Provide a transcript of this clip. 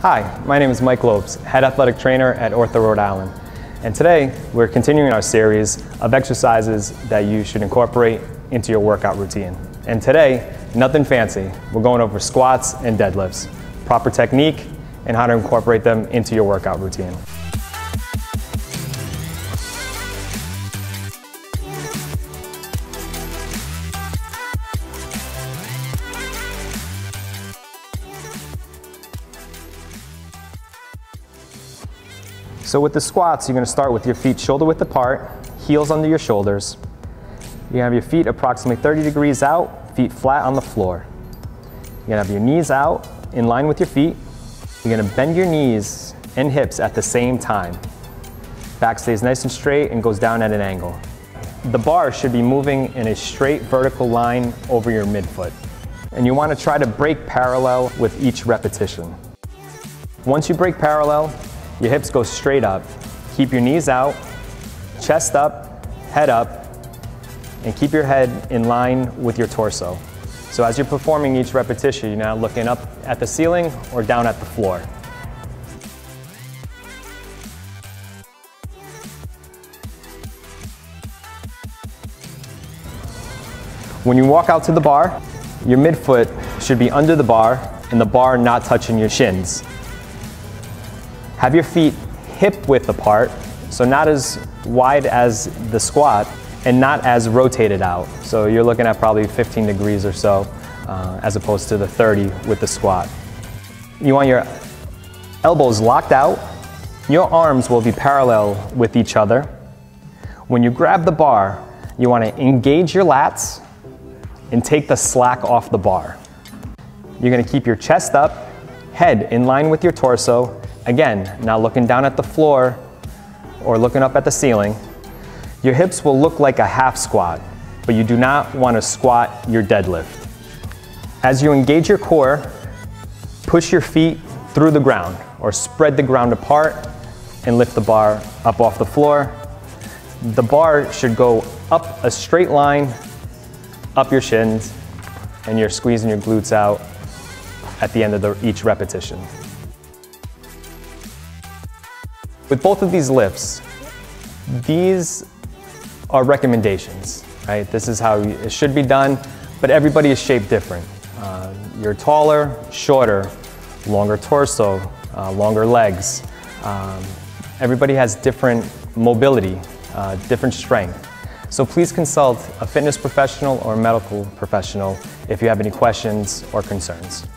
Hi, my name is Mike Lopes, head athletic trainer at Ortho Rhode Island. And today we're continuing our series of exercises that you should incorporate into your workout routine. And today, nothing fancy. We're going over squats and deadlifts, proper technique, and how to incorporate them into your workout routine. So with the squats, you're gonna start with your feet shoulder width apart, heels under your shoulders. You have your feet approximately 30 degrees out, feet flat on the floor. You're gonna have your knees out, in line with your feet. You're gonna bend your knees and hips at the same time. Back stays nice and straight and goes down at an angle. The bar should be moving in a straight vertical line over your midfoot. And you wanna try to break parallel with each repetition. Once you break parallel, your hips go straight up. Keep your knees out, chest up, head up, and keep your head in line with your torso. So as you're performing each repetition, you're now looking up at the ceiling or down at the floor. When you walk out to the bar, your midfoot should be under the bar and the bar not touching your shins. Have your feet hip width apart, so not as wide as the squat and not as rotated out. So you're looking at probably 15 degrees or so uh, as opposed to the 30 with the squat. You want your elbows locked out. Your arms will be parallel with each other. When you grab the bar, you want to engage your lats and take the slack off the bar. You're going to keep your chest up, head in line with your torso, Again, now looking down at the floor or looking up at the ceiling, your hips will look like a half squat, but you do not want to squat your deadlift. As you engage your core, push your feet through the ground or spread the ground apart and lift the bar up off the floor. The bar should go up a straight line, up your shins, and you're squeezing your glutes out at the end of the, each repetition. With both of these lifts, these are recommendations, right? This is how it should be done, but everybody is shaped different. Uh, you're taller, shorter, longer torso, uh, longer legs. Um, everybody has different mobility, uh, different strength. So please consult a fitness professional or a medical professional if you have any questions or concerns.